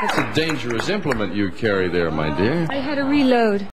That's a dangerous implement you carry there, my dear. I had a reload.